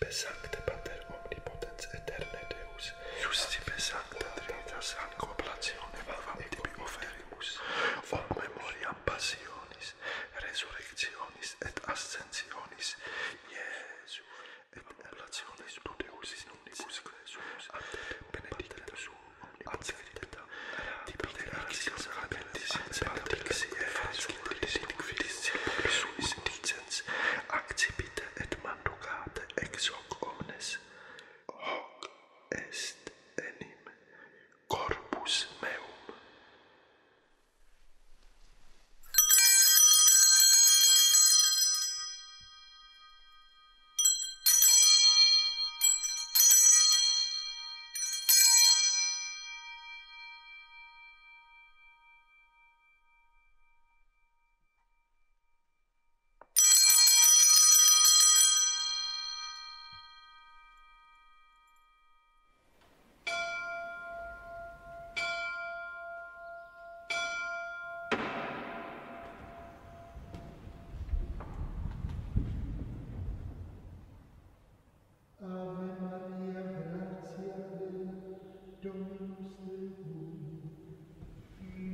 besagte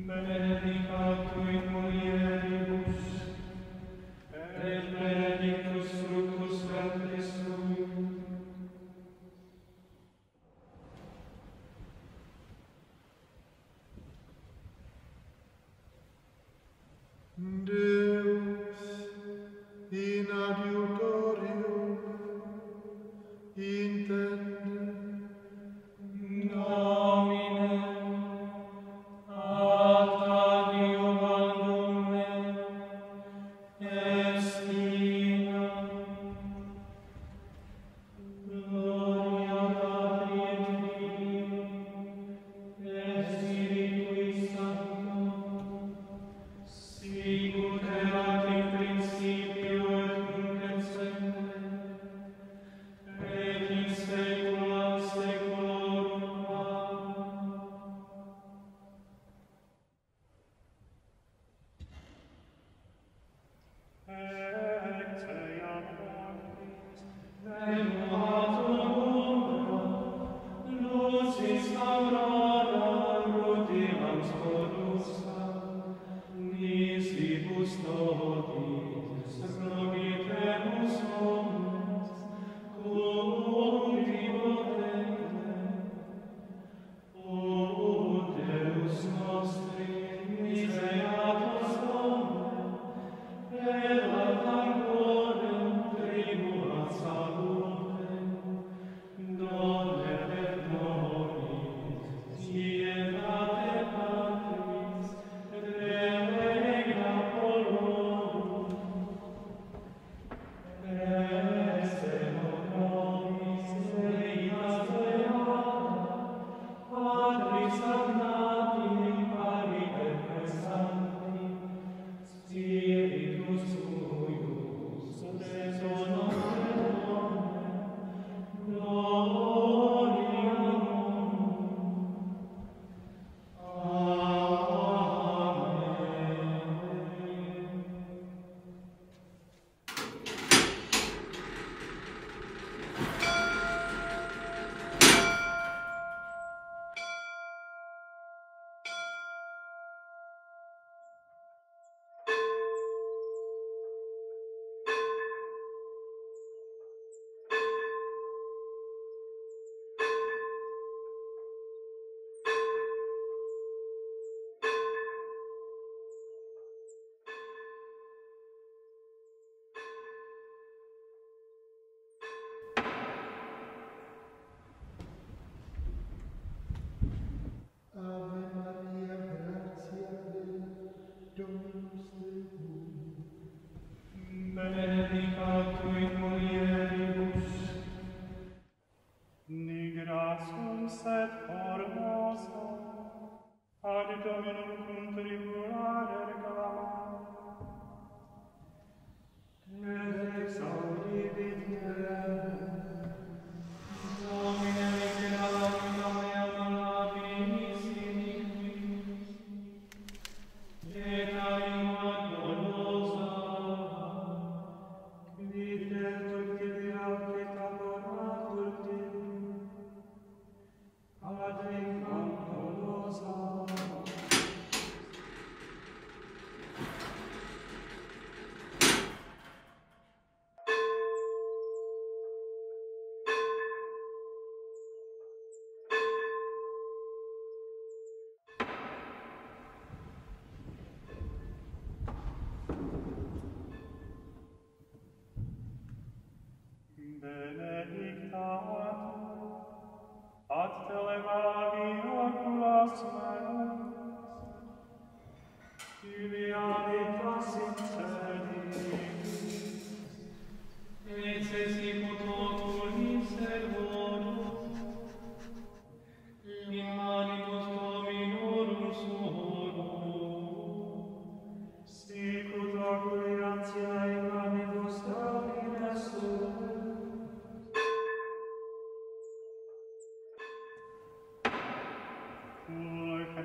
Benedicat tu in mulieris Christo, Christus, Christus, Christus,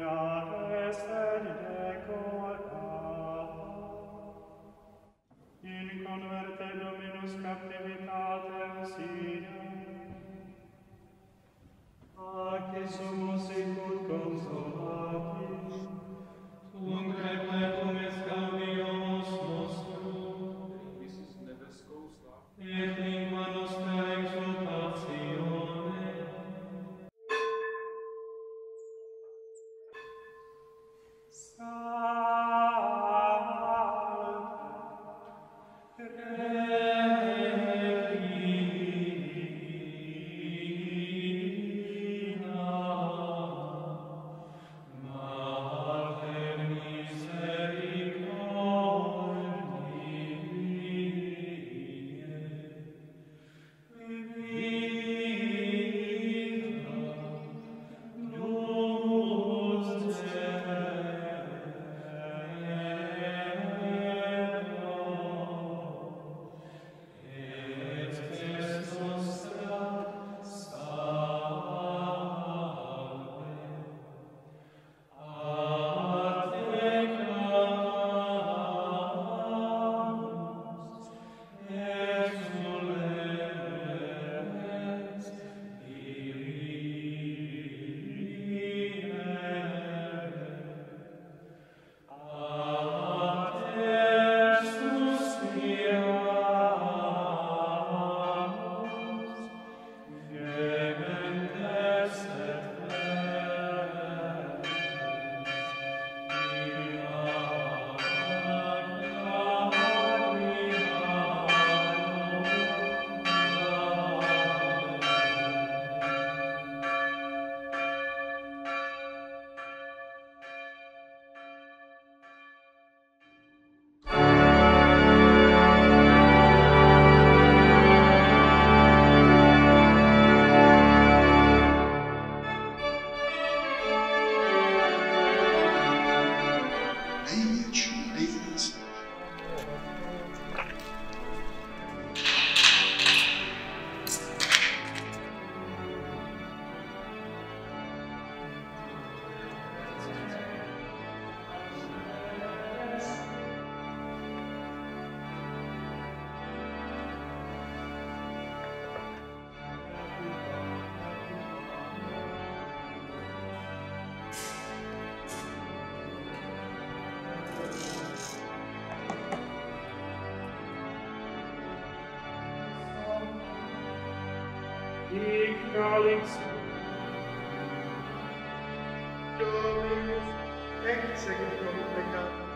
Alleluia. darlings. Darlings. Echt sehr gut,